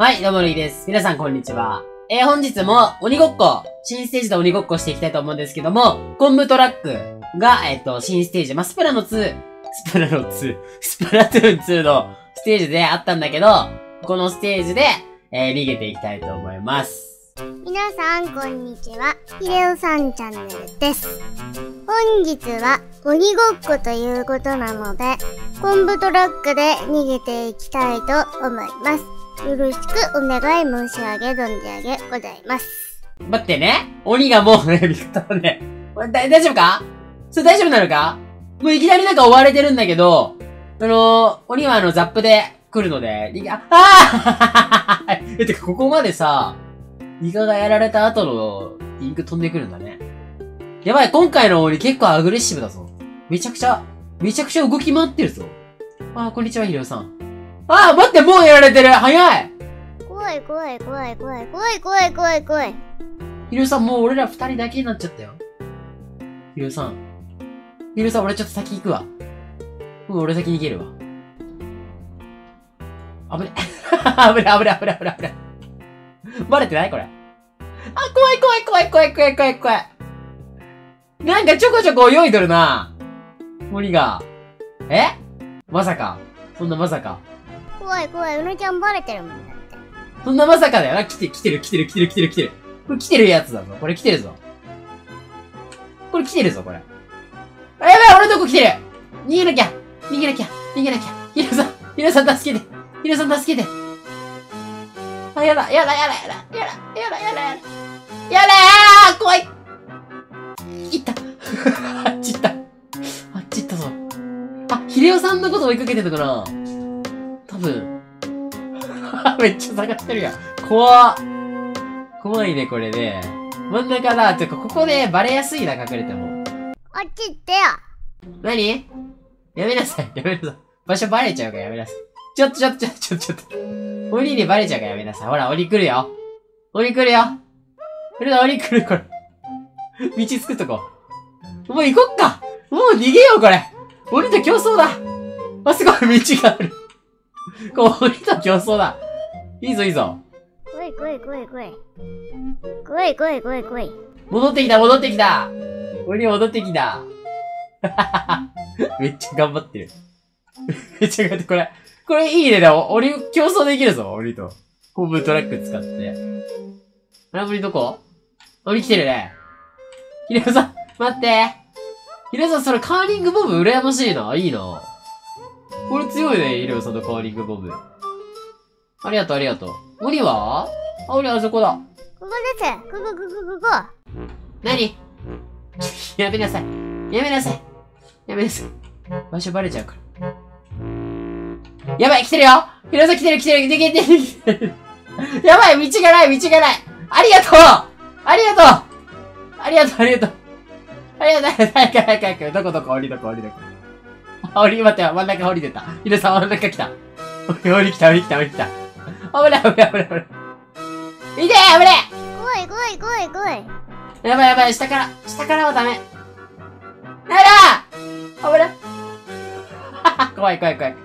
はい、どうもるいです。皆さんこんにちは。えー、本日も鬼ごっこ、新ステージで鬼ごっこしていきたいと思うんですけども、コンブトラックが、えっ、と、新ステージ、まあ、スプラの2、スプラの2、スプラトゥーン2のステージであったんだけど、このステージで、えー、逃げていきたいと思います。皆さんこんにちはひでおさんチャンネルです本日は鬼ごっこということなので昆布トラックで逃げていきたいと思いますよろしくお願い申し上げ存じ上げございます待ってね。鬼がもうね、味方をね。これ大丈夫か？それ大丈夫なのか？もういきなりなんか追われてるんだけど、あのー、鬼はあの、ザップで来るので、逃げ、あ、あえ、てか、ここまでさ、イカがやられた後のインク飛んでくるんだね。やばい、今回の鬼結構アグレッシブだぞ。めちゃくちゃ、めちゃくちゃ動き回ってるぞ。あ、こんにちは、ひろさん。あー、待って、もうやられてる早い怖い怖い怖い怖い怖い怖い怖い怖いひろさん、もう俺ら二人だけになっちゃったよ。ひろさん。ひろさん、俺ちょっと先行くわ。もう俺先逃げるわ。危ね。危ね、危ね、危ね、危ね、危ね。バレてないこれ。あ、怖い怖い怖い怖い怖い怖い怖い。なんかちょこちょこ泳いどるな。森が。え？まさか。そんなまさか。怖い怖いうのちゃんバレてるもんだって。そんなまさかだよな。来て、来てる、来てる、来てる、来てる、来てる。これ来てるやつだぞ。これ来てるぞ。これ来てるぞ、これ。あ、やばい俺のとこ来てる。逃げなきゃ。逃げなきゃ。逃げなきゃ。ヒロさんヒロさん助けて。ヒロさん助けて。あ、やだやだやだやだ。やだやだやだやだ。やだやだー怖い。いった。あっち行った。あっち行ったぞ。あ、ヒレオさんのこと追いかけてたかな。分。めっちゃ探してるやん。怖っ。怖いね、これね。真ん中だ。てか、ここでバレやすいな、隠れても。あっち行ってよ何？やめなさい、やめなさい。場所バレちゃうからやめなさい。ちょっとちょっとちょっとちょっとちょっと。鬼にバレちゃうからやめなさい。ほら、鬼来るよ。鬼来るよ。これだ、鬼来る、これ。道作っとこう。もう行こっかもう逃げよう、これ鬼と競争だあ、すごい、道がある。こう、鬼と競争だ。いいぞ、いいぞ。来い来い来い来い。来い来い来い来い。戻ってきた、戻ってきた鬼戻ってきた。めっちゃ頑張ってる。めっちゃ頑張って、これ。これいいね、でも、俺、競争できるぞ、俺と。ホームトラック使って。あれ、俺どこ？俺来てるね。ひれさん、待って。ひれさん、それカーリングボブ羨ましいな。いいな。これ強いね、ひろさんのカーリングボム。ありがとう、ありがとう。鬼は？あ、鬼あそこだ。ここです。ここここここ。何？やめなさい。やめなさい。やめなさい。場所バレちゃうから。やばい、来てるよ。ひろさん来てる来てる。逃げてる来てる。やばい、道がない道がない。ありがとう。ありがとう。ありがとうありがとう。ありがとう早く早く早く。どこどこ？降りどこ？降りどこ？あ、降り、待って、真ん中降りてた。ひろさん真ん中来た。降り来た降り来た降り来た。危ない危ない危ない危ない。いて危ねえ怖い怖い怖い怖いやばいやばい、下から、下からはダメ。やだ危な い。怖い怖い怖い。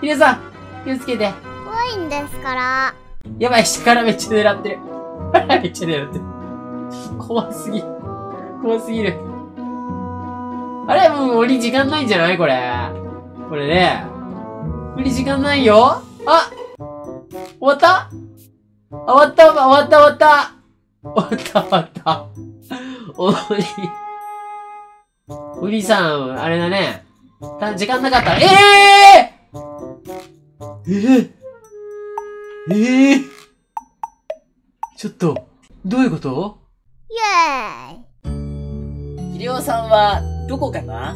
ヒデさん、気をつけて。怖いんですからやばい、下からめっちゃ狙ってる。めっちゃ狙ってる。怖すぎ。怖すぎる。あれもう鬼時間ないんじゃない？これ。これね。鬼時間ないよあ終わった？あ終わった終わった終わった終わった終わった。鬼。鬼さん、あれだね。た時間なかった。ええー、えー、えー、ちょっと、どういうこと？イエーイひりおさんは、どこかな？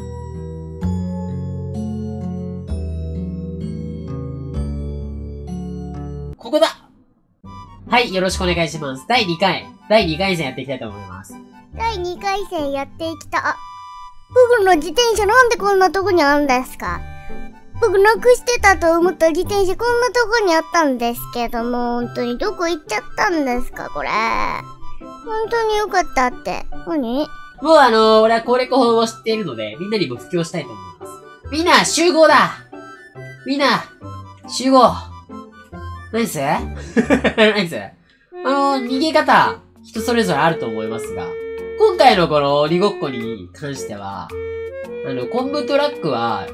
ここだはい、よろしくお願いします。第2回、第2回戦やっていきたいと思います。第2回戦やっていきた。あ、僕の自転車なんでこんなとこにあるんですか？僕なくしてたと思った自転車こんなとこにあったんですけども、本当にどこ行っちゃったんですかこれ。本当によかったって。何？もうあのー、俺は攻略法を知っているので、みんなにも布教したいと思います。みんな、集合だみんな、集合ナイスナイスあの、逃げ方、人それぞれあると思いますが、今回のこの鬼ごっこに関しては、あの、コンブトラックは、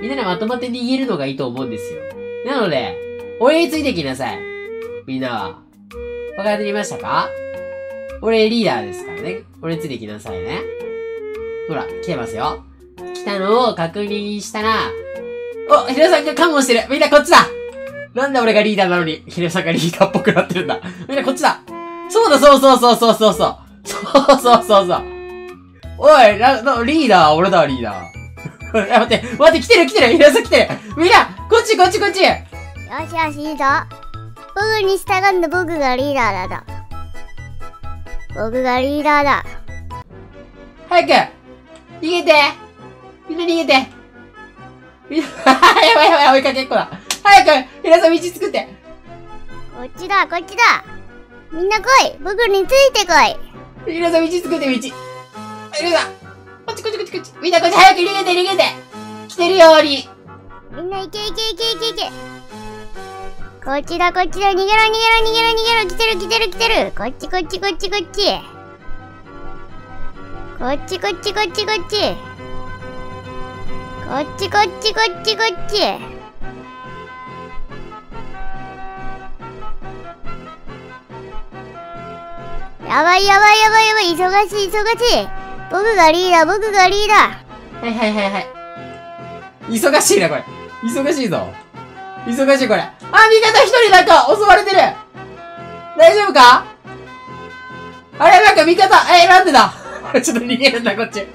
みんなでまとまって逃げるのがいいと思うんですよ。なので、俺についてきなさい。みんなは。わかりましたか？俺リーダーですからね。俺についてきなさいね。ほら、来てますよ。来たのを確認したら、お、ヒロさんがカモしてる。みんなこっちだ。なんで俺がリーダーなのに、ヒロさんがリーダーっぽくなってるんだ。みんなこっちだ。そうだ、そうそうそうそうそうそう。そうそうそうそう。おい、な、な、リーダー、俺だ、リーダー。い や、待って、待って、来てる来てる。ヒロさん来てる。みんなこっちこっちこっち。よしよし、いいぞ。僕に従うんで僕がリーダーだだ。僕がリーダーだ。早く逃げて。みんな逃げて。みんな、やばいやばい、追いかけっこだ。早く皆さん道作って。こっちだ、こっちだ。みんな来い。僕についてこい。皆さん道作って道。皆さんこっちこっちこっちこっち。みんなこっち早く逃げて逃げて。来てるようにみんな行け行け行け行け行けこっちだ、こっちだ。逃げろ、逃げろ、逃げろ、逃げろ。来てる、来てる、来てる。こっち、こっち、こっち、こっち。こっち、こっち、こっち、こっち。こっち、こっち、こっち、こっち。やばい、やばい、やばい、やばい。忙しい、忙しい。僕がリーダー、僕がリーダー。はいはいはいはい。忙しいな、これ。忙しいぞ。忙しい、これ。あ味方一人なんか襲われてる大丈夫か？あれなんか味方えなんでだ？ちょっと逃げるんだこっち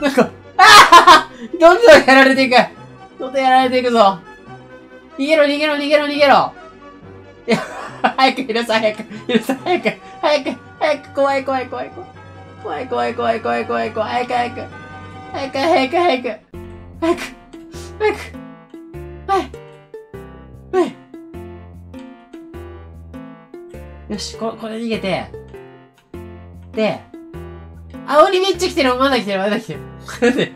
なんかああどんどんやられていくどんどんやられていくぞ逃げろ逃げろ逃げろ逃げろいや早く、皆さん早く、皆さん早く、早く、早く、怖い怖い怖い怖い。怖い怖い怖い怖い怖い怖い。早く早く。早く早く早く。早く。早く。はい。よし、こ、これ逃げて。で、あ、鬼めっちゃ来てるまだ来てるまだ来てる。なんで、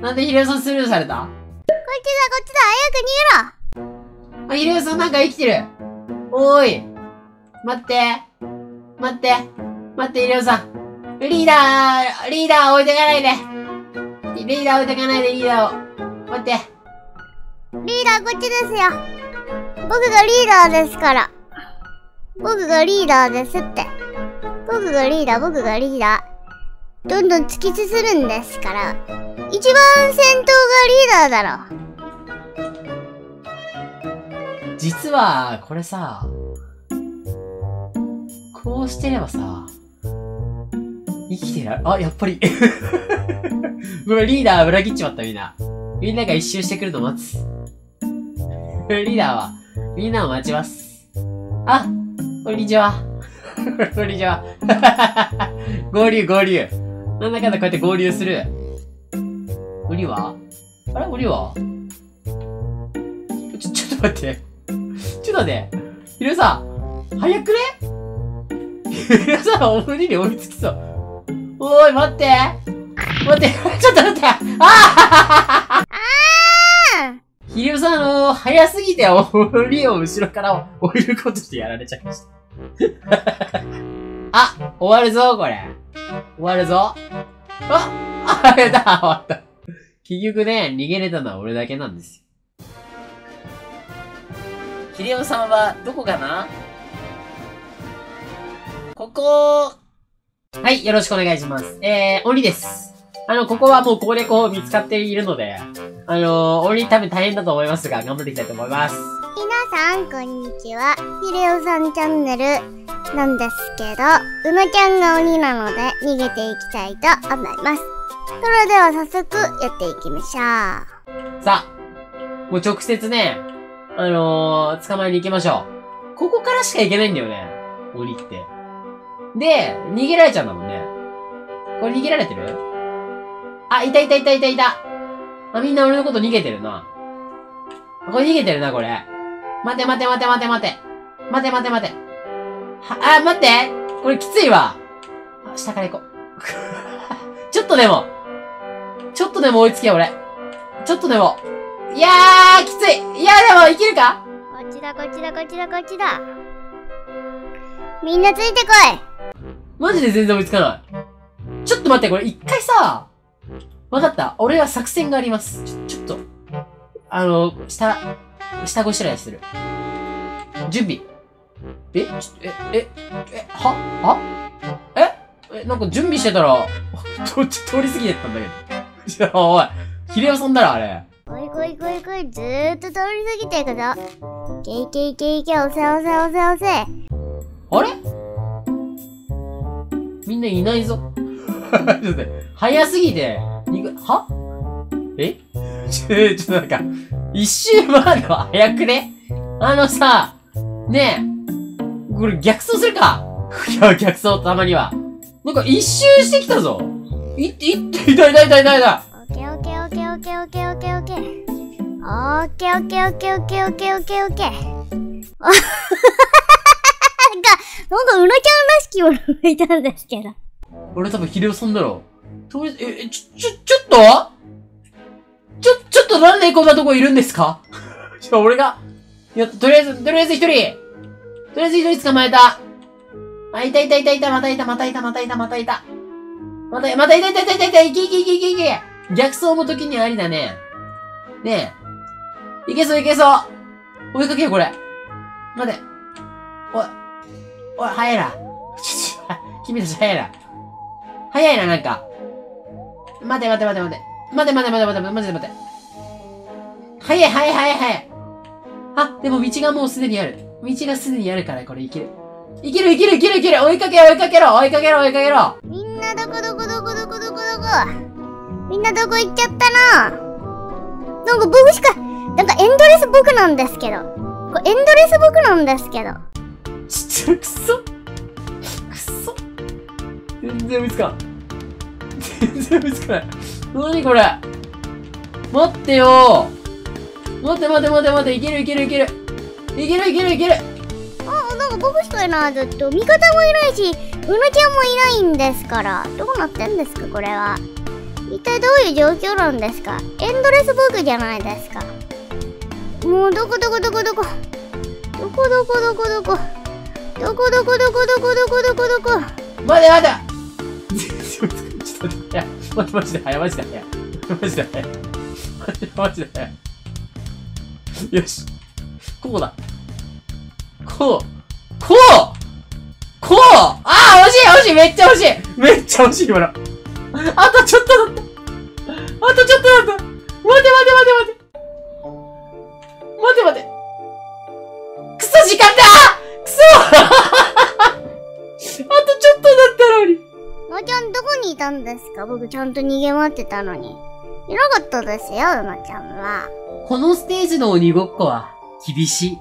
なんでヒレさんスルーされた？こっちだこっちだ早く逃げろあ、ヒレさんなんか生きてるおーい。待って。待って。待って、イレオさん。リーダー、リーダー置いてかないで。リーダー置いてかないで、リーダーを。待って。リーダーこっちですよ。僕がリーダーですから。僕がリーダーですって。僕がリーダー、僕がリーダー。どんどん突き進るんですから。一番先頭がリーダーだろ。実は、これさ、こうしてればさ、生きてるあ、やっぱり ごめん、リーダー裏切っちまったみんな。みんなが一周してくるの待つ。リーダーは、みんなを待ちます。あ、こんにちは。こんにちは。合流、合流。なんだかんだこうやって合流する。鬼は？あれ？鬼は？ちょ、ちょっと待って。ちょっとね、ひろさん、早くね？ひろさん、お胸に追いつきそう。おーい、待って待って、ちょっと待ってああひろさん、あのー、早すぎて、鬼を後ろから追いることしてやられちゃいました。あ、終わるぞ、これ。終わるぞ。あ、あ、やだ、終わった。結局ね、逃げれたのは俺だけなんですよ。ヒレオさんはどこかな？ここ、はい、よろしくお願いします。えー、鬼です。あの、ここはもう攻略法見つかっているので、あのー、鬼多分大変だと思いますが、頑張っていきたいと思います。皆さん、こんにちは。ヒレオさんチャンネルなんですけど、うのちゃんが鬼なので、逃げていきたいと思います。それでは早速、やっていきましょう。さあ、もう直接ね、あのー、捕まえに行きましょう。ここからしか行けないんだよね。鬼って。で、逃げられちゃうんだもんね。これ逃げられてる？あ、いたいたいたいたいた。あ、みんな俺のこと逃げてるな。これ逃げてるな、これ。待て待て待て待て待て。待て待て待て。は、あ、待ってこれきついわ。あ、下から行こう。ちょっとでも。ちょっとでも追いつけ、俺。ちょっとでも。いやー、きつい。いやでも、いけるか？こっちだだ、こっちだ、こっちだ、こっちだ。みんなついてこいマジで全然追いつかない。ちょっと待って、これ一回さ、わかった。俺は作戦があります。ちょ、ちょっと、あの、下、下ごしらえする。準備。え、え、え、え、はは？え？え、なんか準備してたら、どっち通り過ぎてったんだけど。ちょ、おい、秀夫さんだろ、あれ。こいこいこいこい、ずーっと通り過ぎていくぞ。けいけいけいけ、押せ押せ押せ押せ。あれ？みんないないぞ。ちょっと早すぎて、にく、は？え？ちょ、ちょっとなんか、一周回るの早くね？あのさ、ねえ、これ逆走するか？いや、逆走たまには。なんか一周してきたぞ。いって、いって、痛い痛い痛い痛い痛い。オッケーオッケーオッケーオッケーオッケーオッケーオッケー。オッケーオッケーオッケーオッケーオッケーオッケーオッケー。あなんか、なんか、うなちゃんらしきものがいたんですけど。俺多分秀夫さんだろ。えちょ、ちょ、ちょっと？ょっとなんでこんなとこいるんですか？じゃ俺が、いや、とりあえず、とりあえず一人とりあえず一人捕まえたあ、いたいたいたいた、またいた、またいた、またいた、またいた。また、またいたいたいたいたいた、いけいけいけいけいけ逆走の時にありだね。ねえ。いけそういけそう追いかけよ、これ。待て。おい。おい、早いな。ちょ、ちょ、君たち早いな。早いな、なんか。待て待て待て待て。待て待て待て待て待て待て。早い早い早い早い。あ、でも道がもうすでにある。道がすでにあるからこれいける。いけるいけるいけるいける追いかけろ追いかけろ追いかけろ追いかけろみんなどこどこどこどこどこ？どこみんなどこ行っちゃったななんか僕しか、なんかエンドレス僕なんですけど。これエンドレス僕なんですけど。ちょ、くそくそ全然追いつかん。全然追いつかない。なにこれ？待ってよ待って待って待って待って、いけるいけるいけるいけるいけるいけるあ、なんか僕しかいないずっと。味方もいないし、うなちゃんもいないんですから。どうなってんですか、これは。一体どういう状況なんですかエンドレス僕じゃないですか。もう、どこどこどこどこ。どこどこどこどこ。どこどこどこどこどこどこどこ。待て待て全然追いつかない。ちょっと待って、早い。待って、マジで早い、マジで早い。マジで早い。マジで、マジで早い。よし。こうだ。こう。こうこうああ惜しい惜しいめっちゃ惜しいめっちゃ惜しい今の。あとちょっとだった。あとちょっとだった。待て待て待て待て。待て待て。くそ時間だくそ あとちょっとだったのに。うなちゃんどこにいたんですか？僕ちゃんと逃げ回ってたのに。いなかったですよ、うなちゃんは。このステージの鬼ごっこは厳しい。